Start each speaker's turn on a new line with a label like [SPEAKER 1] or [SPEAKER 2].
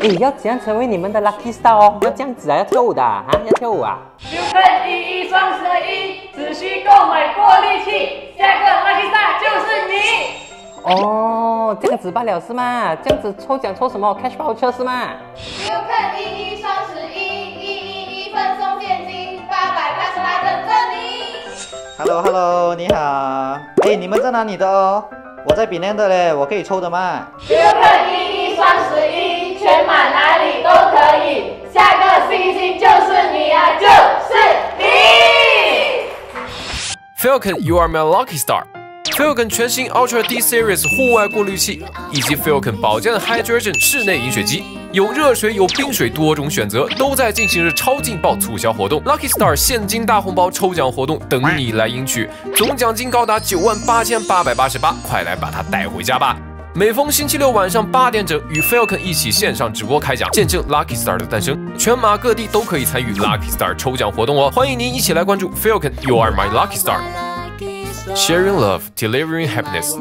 [SPEAKER 1] 哎，要怎样成为你们的 lucky star 哦？要这样子啊，要跳舞的啊，要跳舞啊！
[SPEAKER 2] 六份一一双十一，只需购买过滤器，下个 lucky star 就是你。
[SPEAKER 1] 哦，这样子罢了是吗？这样子抽奖抽什么 cash voucher 是吗？
[SPEAKER 3] 六份一一双十一，一一一份送现金八百八十八等着你。
[SPEAKER 4] Hello Hello，你好。哎，你们在哪里的哦？我在比内的嘞，我可以抽的吗？
[SPEAKER 2] 六份一一双十一，全满哪里都可以，下个星星就是你啊，就是你。
[SPEAKER 5] Falcon You Are My Lucky Star。Falcon 全新 Ultra D Series 户外过滤器，以及 Falcon 保健 Hydration 室内饮水机，有热水有冰水多种选择，都在进行着超劲爆促销活动。Lucky Star 现金大红包抽奖活动等你来赢取，总奖金高达九万八千八百八十八，快来把它带回家吧！每逢星期六晚上八点整，与 Falcon 一起线上直播开奖，见证 Lucky Star 的诞生。全马各地都可以参与 Lucky Star 抽奖活动哦！欢迎您一起来关注 Falcon You Are My Lucky Star。Sharing love, delivering happiness.